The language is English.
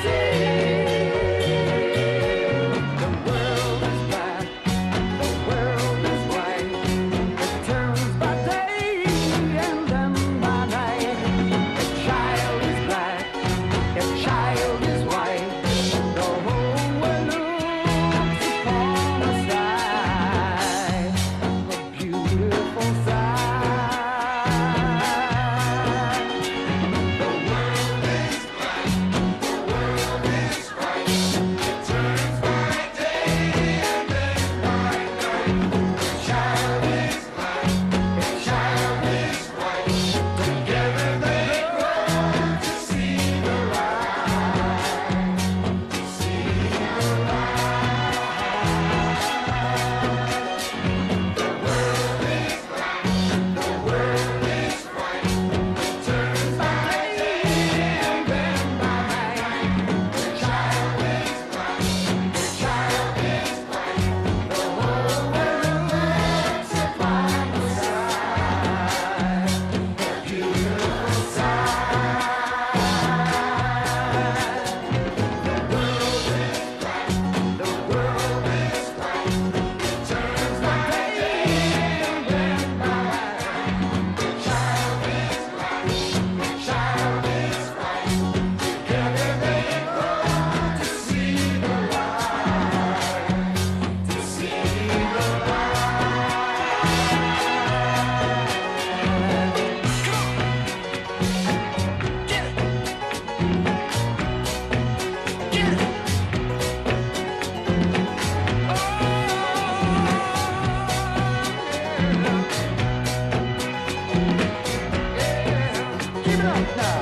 Sunday. give it up now.